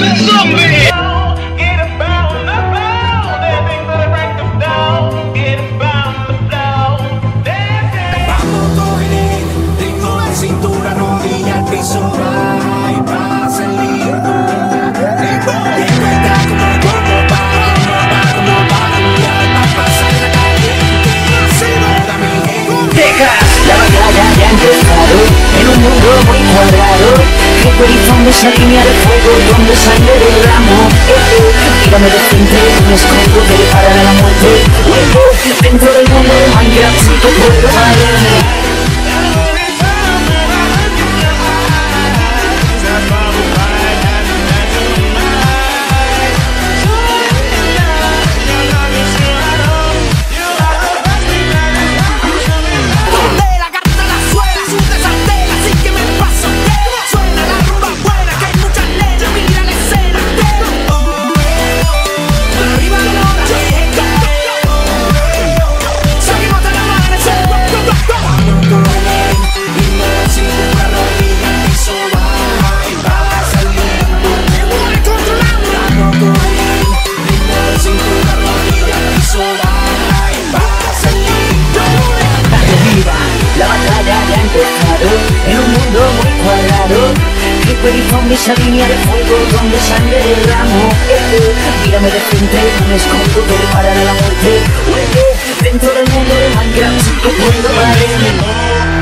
el zombie. Texas, la batalla ya ha empezado En un mundo muy Recuerdo esa línea de fuego donde sale del ramo Tírame de frente, un escudo de parar a la muerte Dentro del mundo de Minecraft sí que puedo valerme Recuerdo esa línea de fuego donde sale del ramo Mírame de frente, un escudo de parar la muerte. Dentro del mundo de Minecraft que puedo valerme